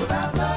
You don't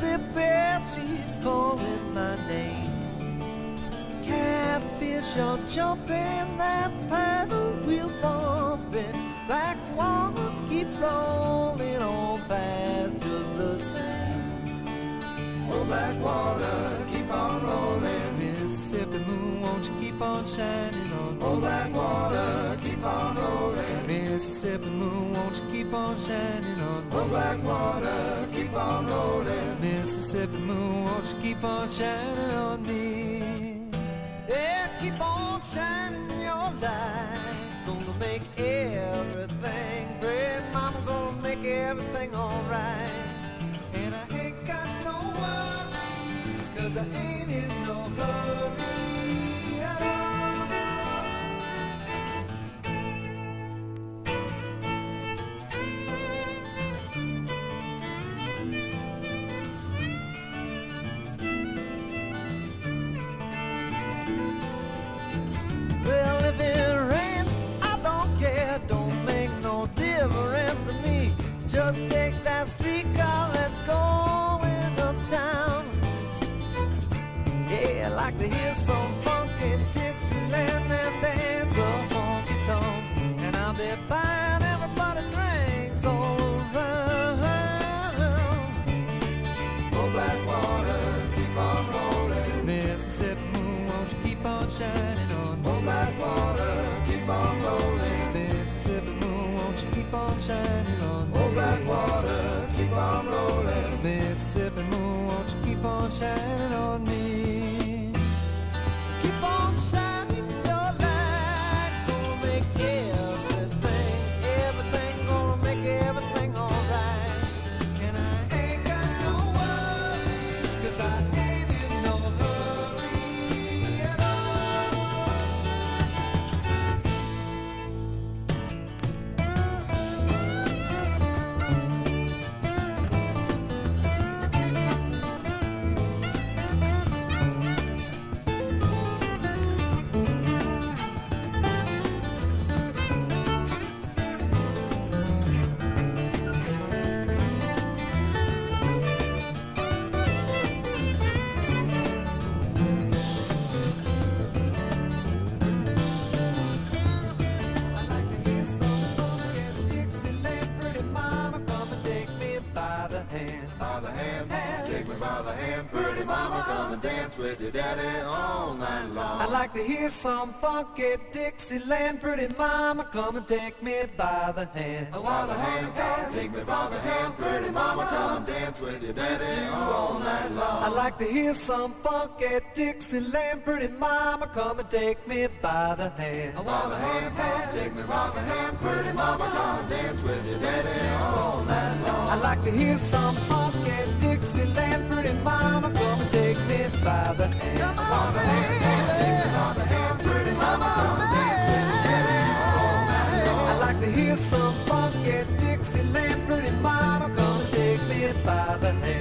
Mississippi, she's calling my name. Catfish are jumping, that paddle wheel bumping. Black water keep rolling on past just the same. Oh, black water, keep on rolling. Mississippi moon, won't you keep on shining on me? Oh, black water, keep on rolling. Mississippi moon, won't you keep on shining on me? Oh, black water, keep on rolling. Mississippi moon, won't you keep on shining on me? Yeah, keep on shining your light. Gonna make everything great. Mama gonna make everything alright. And I ain't got no worries, cause I ain't in no hurry dance with your daddy all night long. I like to hear some funky Dixieland, pretty mama, come and take me by the hand. By the hand, take me by the hand. Pretty mama, come and dance with your daddy all night long. I like to hear some funky Dixieland, pretty mama, come and take me by the hand. By the hand, take me by the hand. Pretty mama, come and dance with your daddy all night long. I like to hear some funky Dixieland, pretty mama, come and take Come on, baby. Pretty mama. I like to hear some funky Dixieland. Pretty mama, come take me by the hand.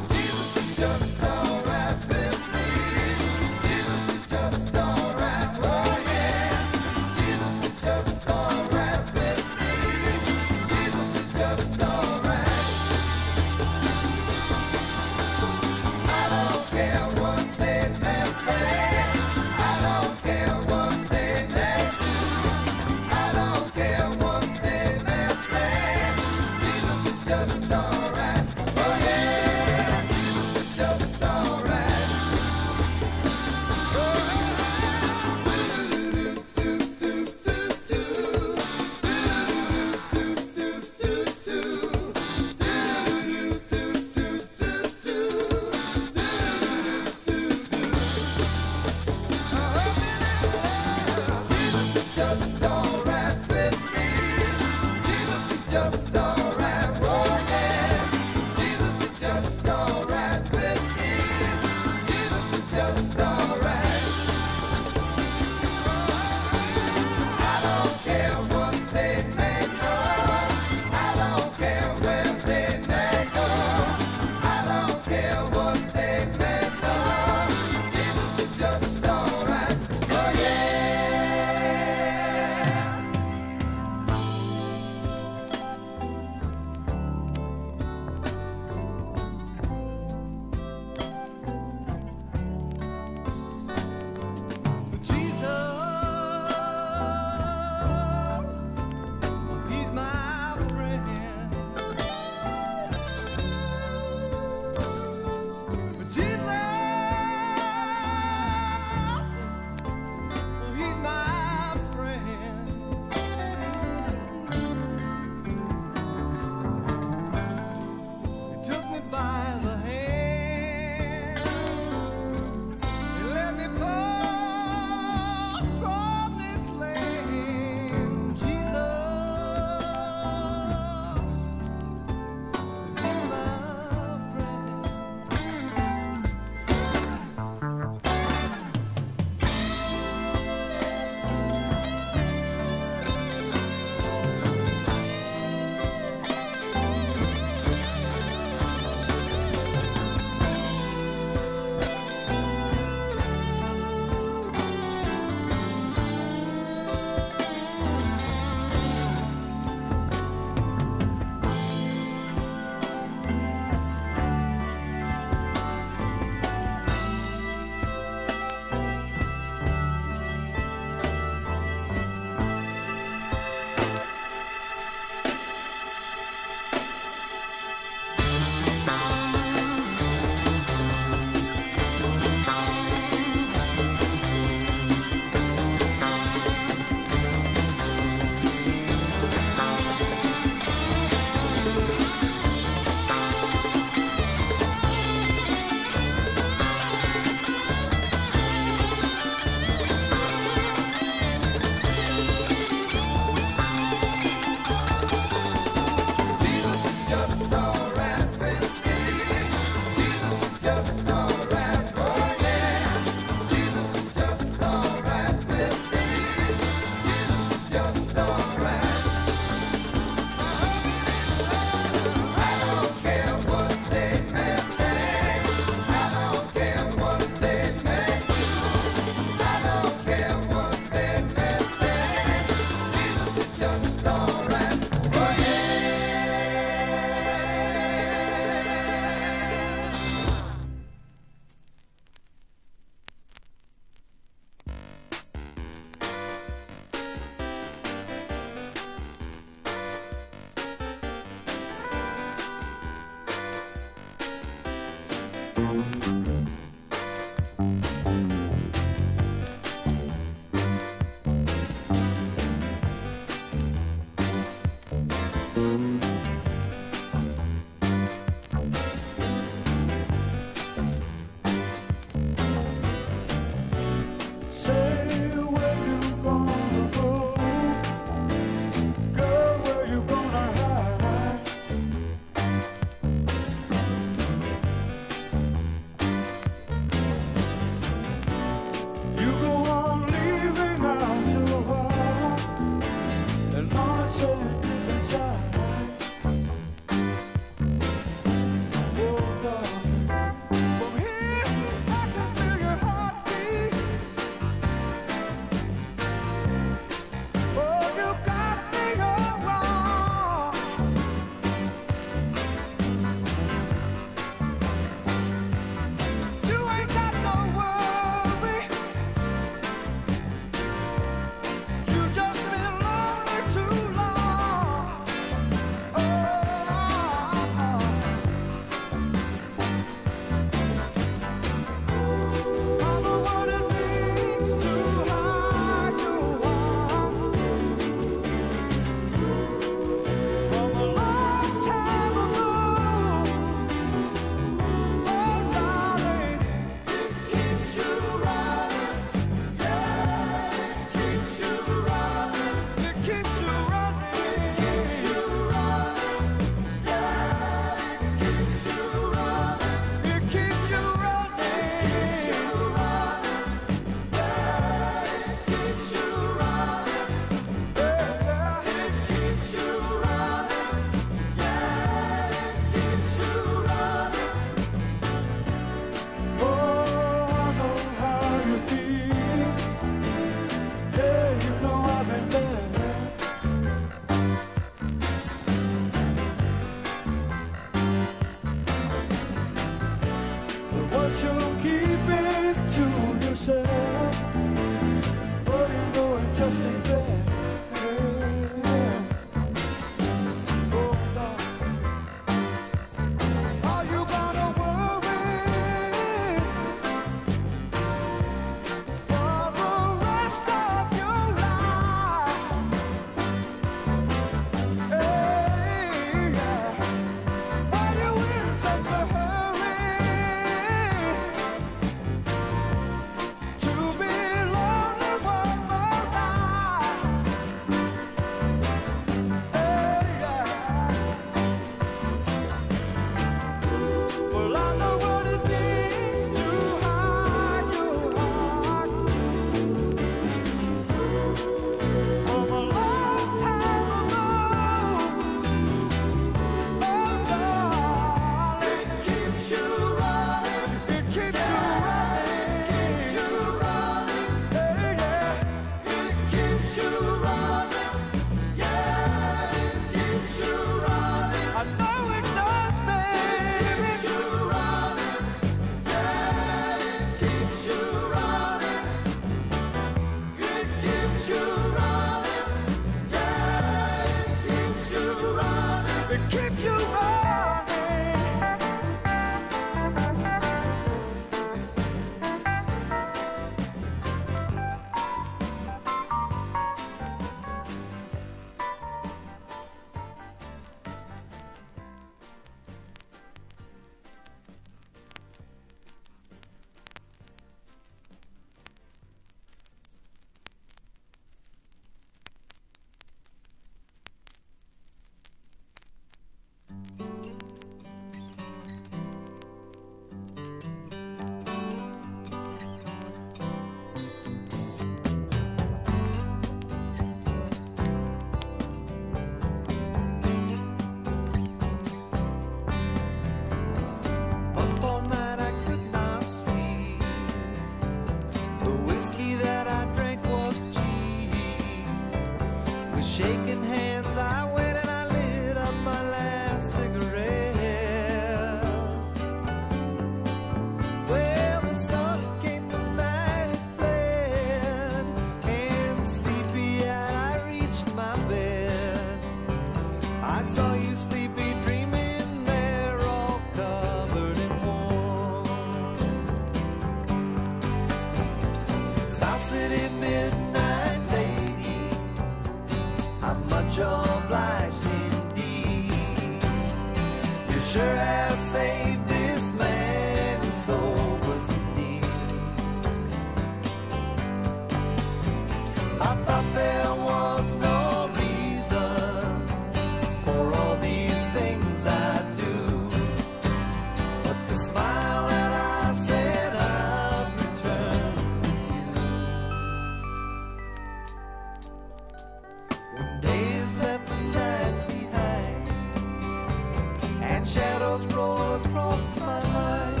stroll across my mind.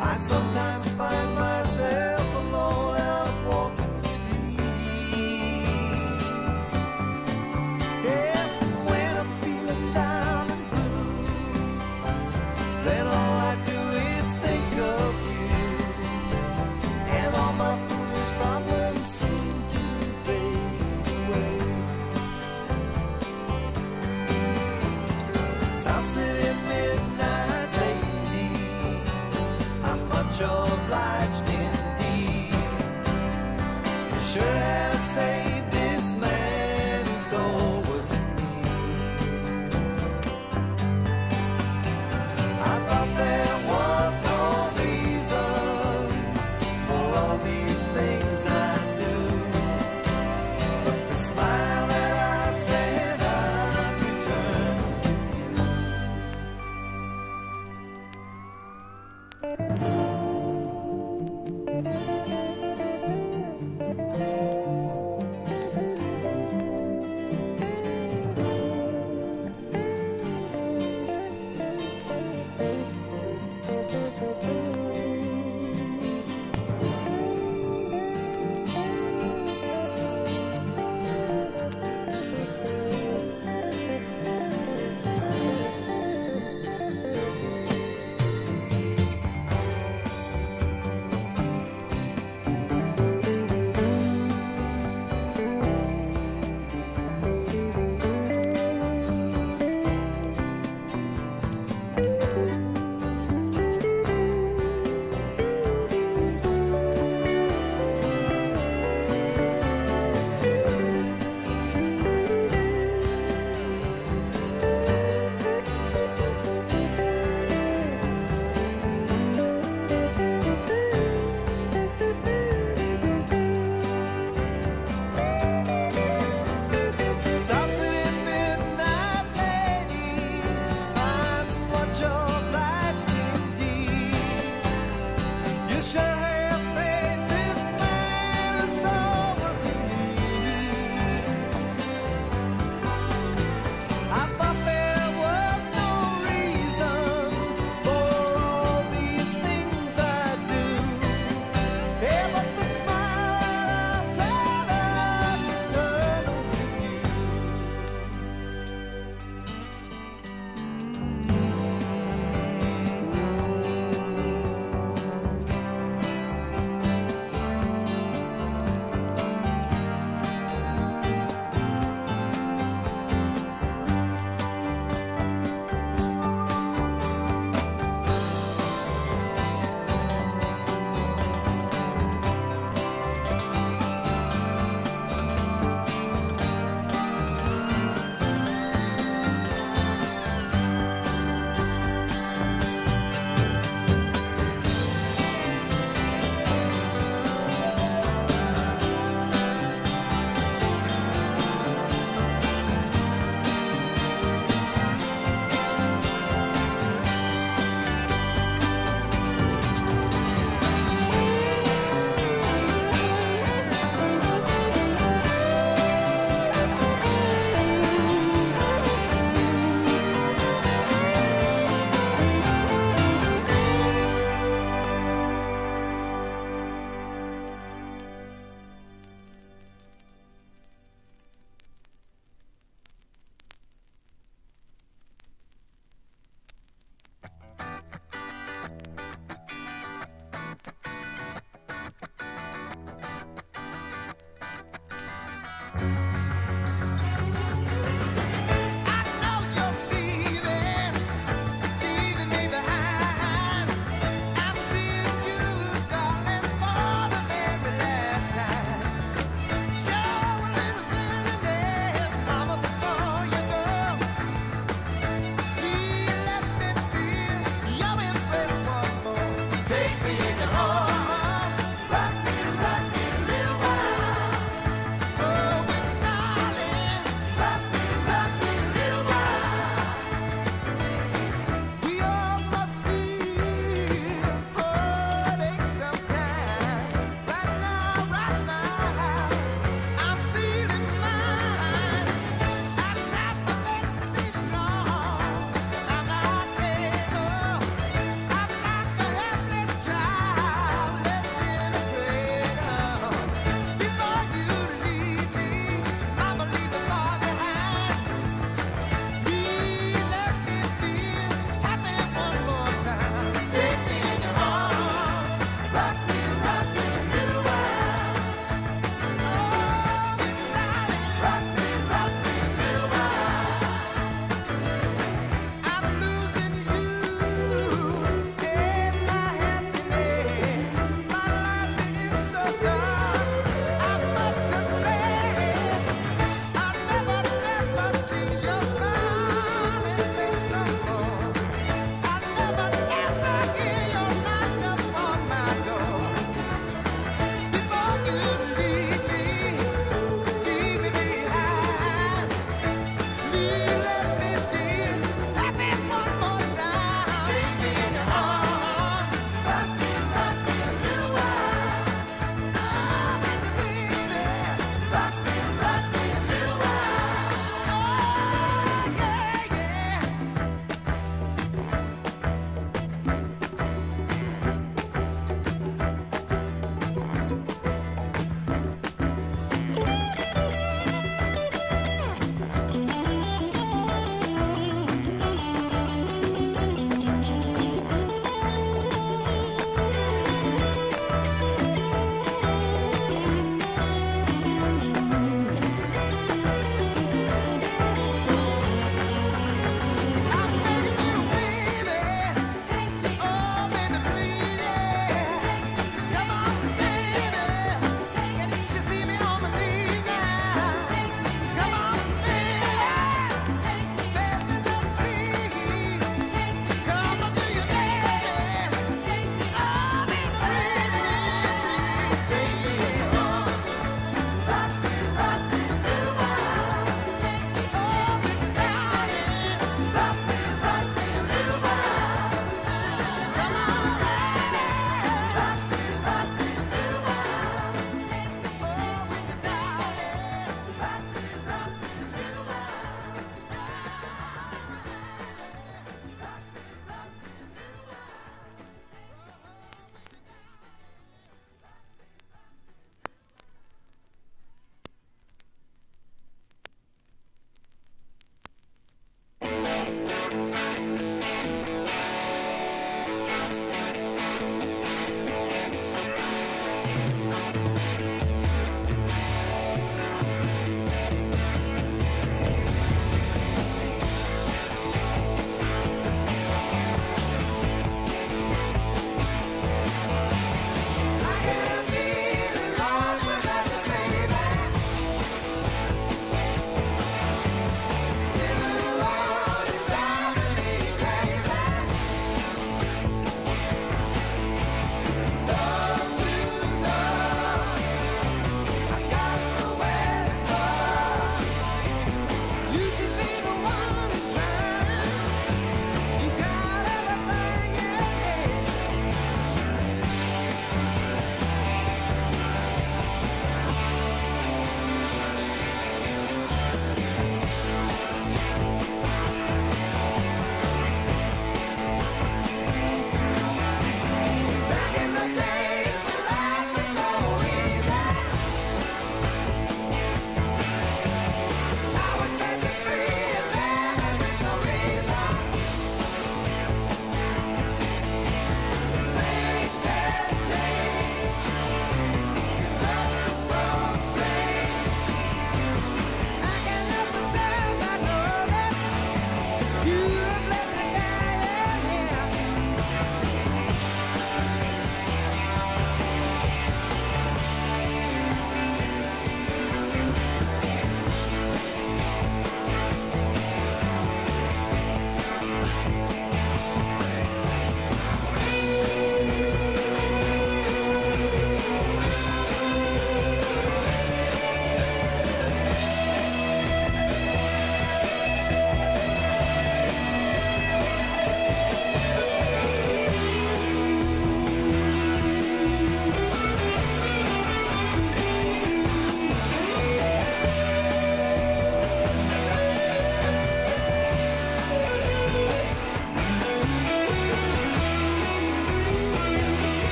I sometimes find my